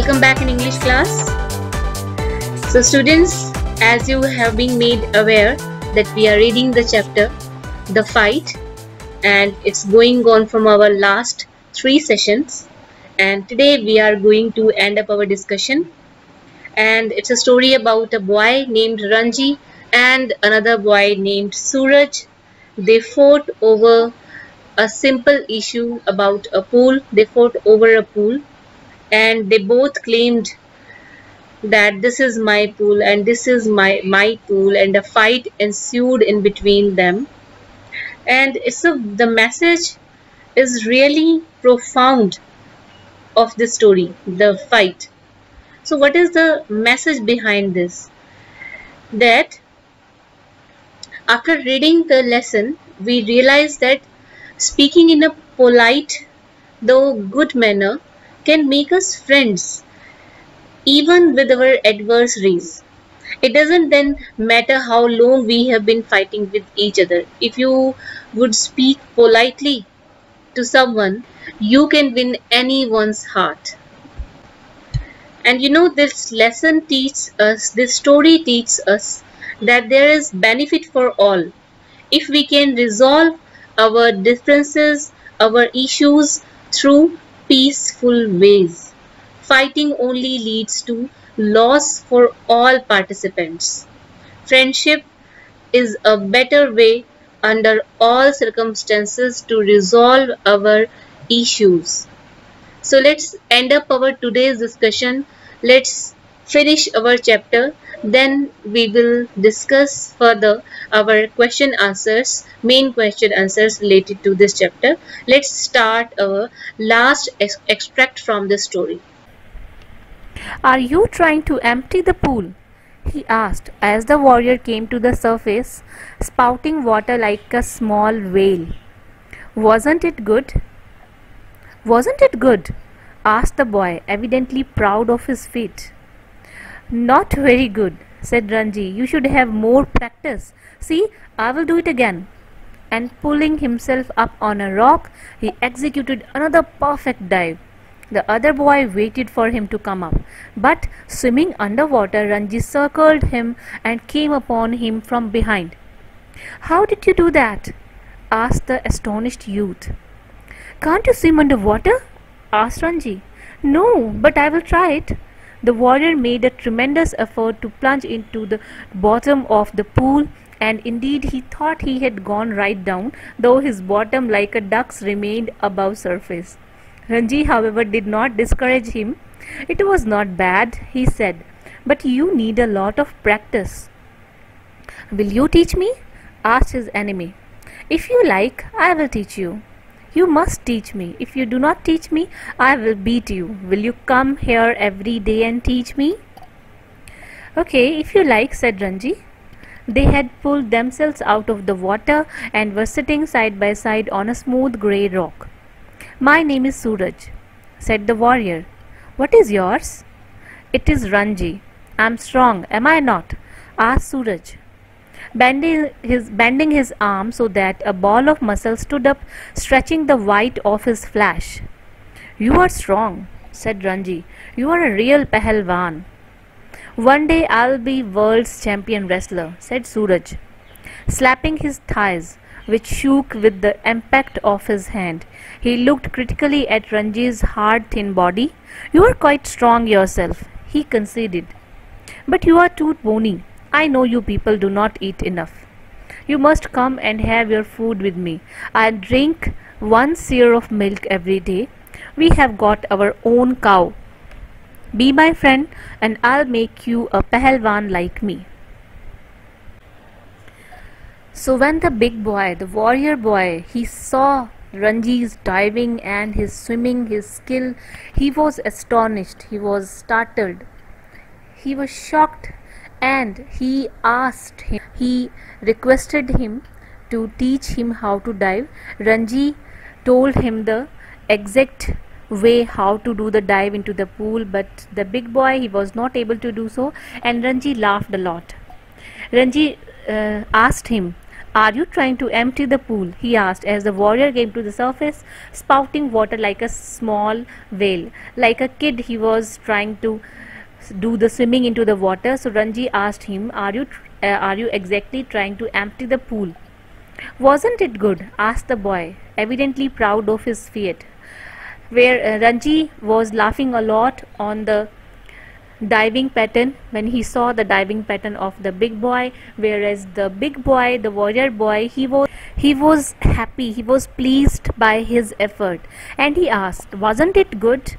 Welcome back in English class. So students, as you have been made aware that we are reading the chapter The Fight and it's going on from our last three sessions and today we are going to end up our discussion and it's a story about a boy named Ranji and another boy named Suraj. They fought over a simple issue about a pool. They fought over a pool and they both claimed that this is my pool and this is my my pool and a fight ensued in between them. And a, the message is really profound of the story the fight. So what is the message behind this? That after reading the lesson we realize that Speaking in a polite though good manner can make us friends even with our adversaries. It doesn't then matter how long we have been fighting with each other. If you would speak politely to someone, you can win anyone's heart. And you know, this lesson teaches us, this story teaches us that there is benefit for all. If we can resolve our differences, our issues through peaceful ways. Fighting only leads to loss for all participants. Friendship is a better way under all circumstances to resolve our issues. So let's end up our today's discussion. Let's finish our chapter then we will discuss further our question answers main question answers related to this chapter. Let's start our last ex extract from the story. Are you trying to empty the pool? He asked as the warrior came to the surface spouting water like a small whale. Wasn't it good? Wasn't it good? asked the boy evidently proud of his feat not very good, said Ranji. You should have more practice. See, I will do it again. And pulling himself up on a rock, he executed another perfect dive. The other boy waited for him to come up, but swimming underwater, Ranji circled him and came upon him from behind. How did you do that? asked the astonished youth. Can't you swim underwater? asked Ranji. No, but I will try it. The warrior made a tremendous effort to plunge into the bottom of the pool and indeed he thought he had gone right down, though his bottom like a duck's remained above surface. Ranji, however, did not discourage him. It was not bad, he said, but you need a lot of practice. Will you teach me? asked his enemy. If you like, I will teach you. You must teach me. If you do not teach me, I will beat you. Will you come here every day and teach me? Okay, if you like, said Ranji. They had pulled themselves out of the water and were sitting side by side on a smooth grey rock. My name is Suraj, said the warrior. What is yours? It is Ranji. I am strong, am I not? asked Suraj bending his, bending his arm so that a ball of muscle stood up, stretching the white of his flesh. You are strong, said Ranji. You are a real Pahalwan. One day I'll be world's champion wrestler, said Suraj, slapping his thighs, which shook with the impact of his hand. He looked critically at Ranji's hard, thin body. You are quite strong yourself, he conceded. But you are too bony. I know you people do not eat enough. You must come and have your food with me. I drink one seer of milk every day. We have got our own cow. Be my friend and I'll make you a pahalwan like me. So when the big boy, the warrior boy, he saw Ranji's diving and his swimming, his skill, he was astonished, he was startled, he was shocked and he asked him, he requested him to teach him how to dive. Ranji told him the exact way how to do the dive into the pool but the big boy he was not able to do so and Ranji laughed a lot. Ranji uh, asked him Are you trying to empty the pool? he asked as the warrior came to the surface, spouting water like a small whale. Like a kid, he was trying to do the swimming into the water. So Ranji asked him, "Are you uh, are you exactly trying to empty the pool?" Wasn't it good? asked the boy, evidently proud of his feat. Where uh, Ranji was laughing a lot on the diving pattern when he saw the diving pattern of the big boy whereas the big boy the warrior boy he was he was happy he was pleased by his effort and he asked wasn't it good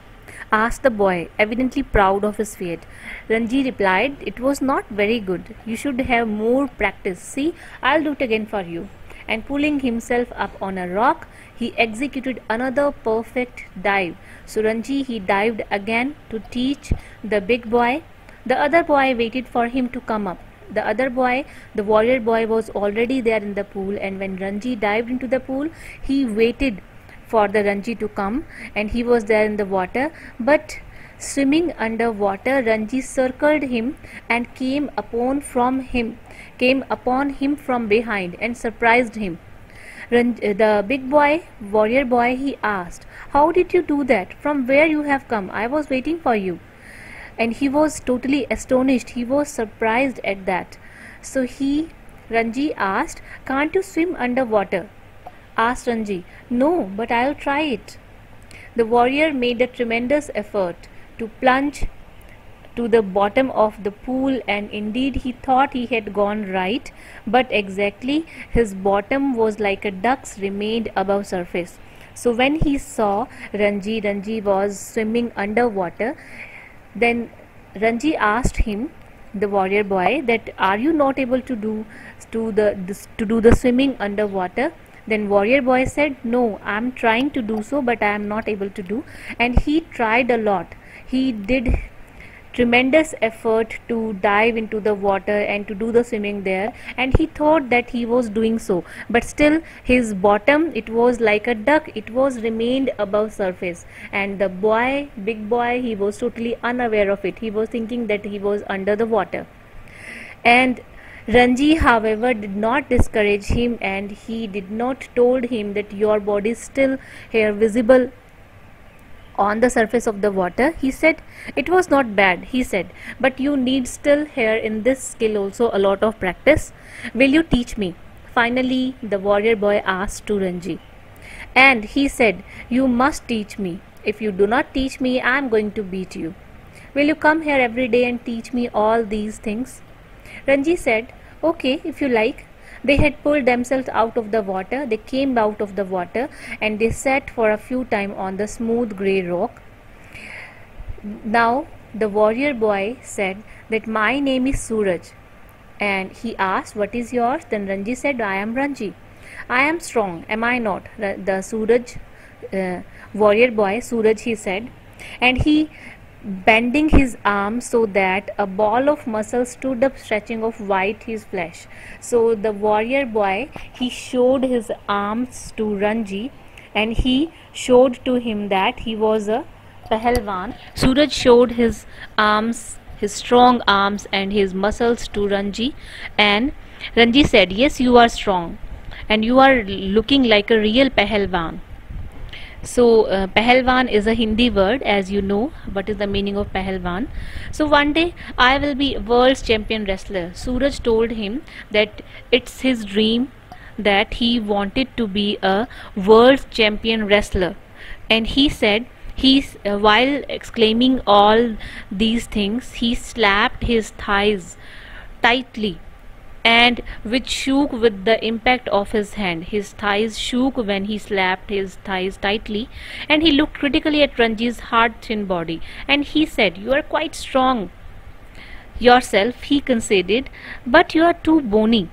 asked the boy evidently proud of his feat ranji replied it was not very good. You should have more practice. See i'll do it again for you. And pulling himself up on a rock he executed another perfect dive. Suranji he dived again to teach the big boy. The other boy waited for him to come up. The other boy, the warrior boy, was already there in the pool, and when Ranji dived into the pool, he waited for the Ranji to come, and he was there in the water. But swimming under water, Ranji circled him and came upon from him, came upon him from behind, and surprised him. Uh, the big boy, warrior boy, he asked, How did you do that? From where you have come? I was waiting for you. And he was totally astonished. He was surprised at that. So he, Ranji asked, Can't you swim underwater? Asked Ranji, No, but I'll try it. The warrior made a tremendous effort to plunge to the bottom of the pool and indeed he thought he had gone right but exactly his bottom was like a duck's remained above surface. So when he saw ranji ranji was swimming underwater. Then ranji asked him the warrior boy that are you not able to do to the this, to do the swimming underwater then warrior boy said no i'm trying to do so but i am not able to do. And he tried a lot. He did tremendous effort to dive into the water and to do the swimming there. And he thought that he was doing so. But still his bottom it was like a duck. It was remained above surface. And the boy big boy he was totally unaware of it. He was thinking that he was under the water. And Ranji however did not discourage him and he did not told him that your body is still here visible on the surface of the water. He said it was not bad he said but you need still here in this skill also a lot of practice. Will you teach me? Finally the warrior boy asked to ranji and he said you must teach me. If you do not teach me i am going to beat you. Will you come here every day and teach me all these things ranji said okay if you like. They had pulled themselves out of the water. They came out of the water and they sat for a few time on the smooth grey rock. Now the warrior boy said that my name is Suraj. And he asked what is yours? Then Ranji said I am Ranji. I am strong. Am I not? The Suraj uh, warrior boy Suraj he said. And he bending his arm so that a ball of muscle stood up stretching of white his flesh. So the warrior boy he showed his arms to ranji and he showed to him that he was a pahalwan. Suraj showed his arms his strong arms and his muscles to ranji and ranji said yes you are strong and you are looking like a real pahalwan so uh, Pahalwan is a Hindi word as you know what is the meaning of Pahalwan. So one day I will be world's champion wrestler. Suraj told him that it's his dream that he wanted to be a world champion wrestler and he said he's uh, while exclaiming all these things he slapped his thighs tightly and which shook with the impact of his hand. His thighs shook when he slapped his thighs tightly, and he looked critically at Ranji's hard, thin body, and he said, You are quite strong yourself, he conceded, but you are too bony.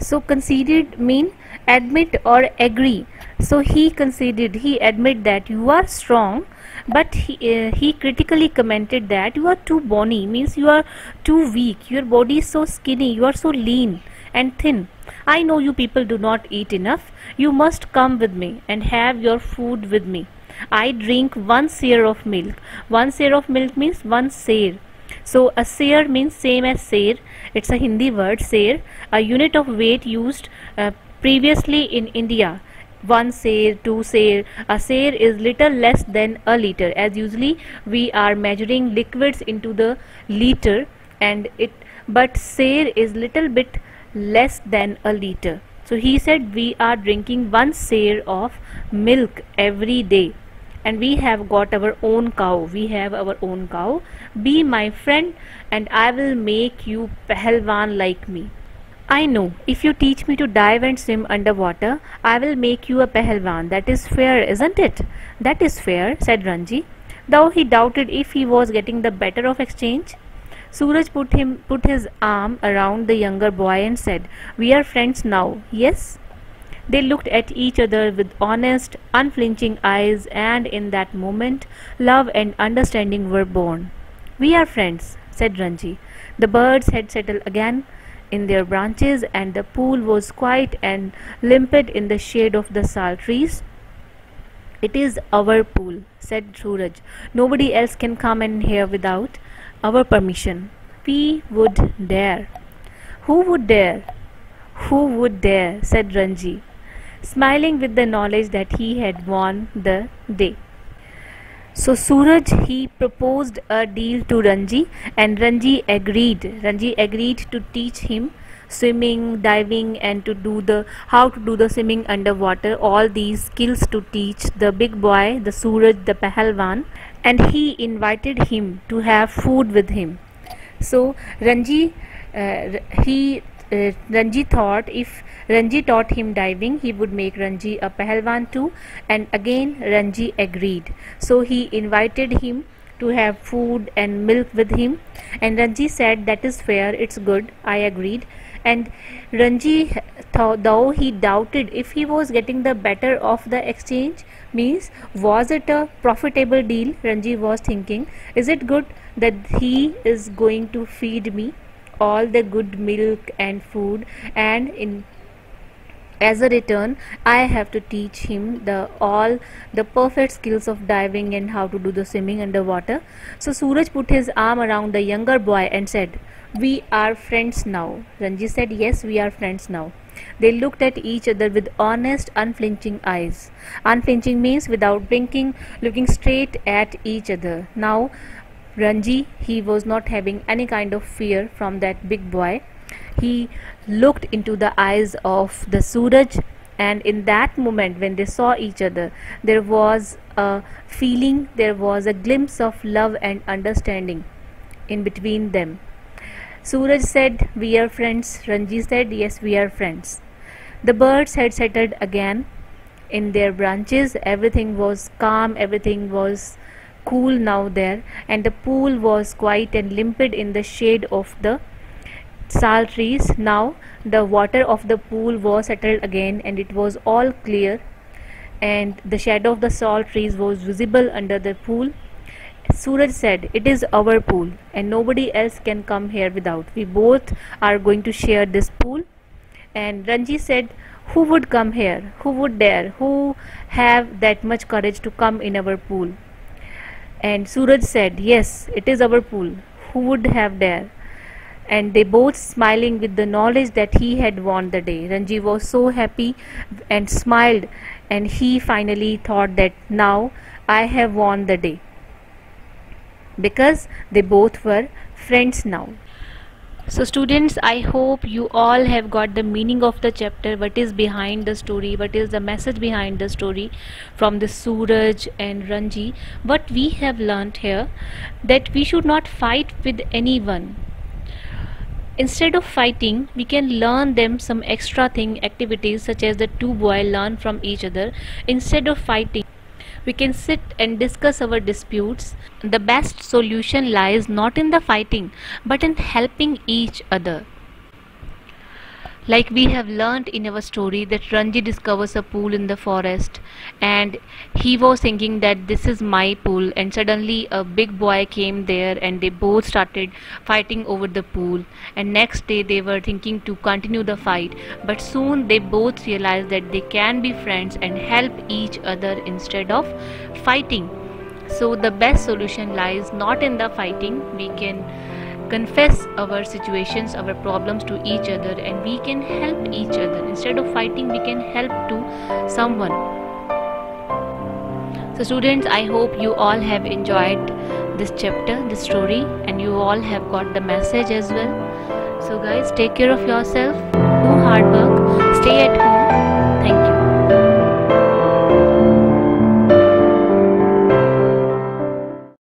So conceded mean admit or agree. So he conceded, he admit that you are strong, but he, uh, he critically commented that you are too bony means you are too weak. Your body is so skinny you are so lean and thin. I know you people do not eat enough. You must come with me and have your food with me. I drink one seer of milk. One seer of milk means one seer So a seer means same as seer. It's a Hindi word seer, a unit of weight used uh, previously in India. One seer, two seer. A seer is little less than a liter. As usually we are measuring liquids into the liter, and it. But seer is little bit less than a liter. So he said we are drinking one seer of milk every day and we have got our own cow we have our own cow be my friend and i will make you pahalwan like me I know. If you teach me to dive and swim underwater, I will make you a pahalwan. That is fair, isn't it? That is fair, said Ranji, though he doubted if he was getting the better of exchange. Suraj put him put his arm around the younger boy and said, We are friends now, yes? They looked at each other with honest, unflinching eyes, and in that moment, love and understanding were born. We are friends, said Ranji. The birds had settled again in their branches, and the pool was quiet and limpid in the shade of the sal trees. It is our pool, said Suraj. Nobody else can come in here without our permission. We would dare. Who would dare? Who would dare? said Ranji smiling with the knowledge that he had won the day. So Suraj he proposed a deal to Ranji and Ranji agreed. Ranji agreed to teach him swimming, diving and to do the how to do the swimming underwater all these skills to teach the big boy the Suraj the Pahalwan and he invited him to have food with him. So Ranji uh, he uh, Ranji thought if Ranji taught him diving, he would make Ranji a Pahalwan too, and again Ranji agreed. So he invited him to have food and milk with him, and Ranji said, That is fair, it's good, I agreed. And Ranji, though he doubted if he was getting the better of the exchange, means was it a profitable deal? Ranji was thinking, Is it good that he is going to feed me? All the good milk and food and in as a return i have to teach him the all the perfect skills of diving and how to do the swimming underwater. So suraj put his arm around the younger boy and said we are friends now. Ranji said yes we are friends now. They looked at each other with honest unflinching eyes. Unflinching means without blinking looking straight at each other. Now Ranji, he was not having any kind of fear from that big boy. He looked into the eyes of the Suraj and in that moment when they saw each other there was a feeling there was a glimpse of love and understanding in between them. Suraj said we are friends. Ranji said yes we are friends. The birds had settled again in their branches. Everything was calm everything was cool now there and the pool was quiet and limpid in the shade of the sal trees now the water of the pool was settled again and it was all clear and the shadow of the sal trees was visible under the pool Suraj said, It is our pool and nobody else can come here without. We both are going to share this pool. And Ranji said, Who would come here? Who would dare? Who have that much courage to come in our pool? And Suraj said, Yes, it is our pool. Who would have dared? And they both smiling with the knowledge that he had won the day. Ranji was so happy and smiled, and he finally thought that now I have won the day. Because they both were friends now. So students, I hope you all have got the meaning of the chapter, what is behind the story, what is the message behind the story from the Suraj and Ranji. What we have learnt here, that we should not fight with anyone. Instead of fighting, we can learn them some extra thing activities such as the two boys learn from each other. Instead of fighting, we can sit and discuss our disputes. The best solution lies not in the fighting but in helping each other. Like we have learned in our story that Ranji discovers a pool in the forest and he was thinking that this is my pool and suddenly a big boy came there and they both started fighting over the pool and next day they were thinking to continue the fight but soon they both realized that they can be friends and help each other instead of fighting So the best solution lies not in the fighting. We can confess our situations, our problems to each other, and we can help each other. Instead of fighting, we can help to someone. So, students, I hope you all have enjoyed this chapter, this story, and you all have got the message as well. So, guys, take care of yourself, do hard work, stay at home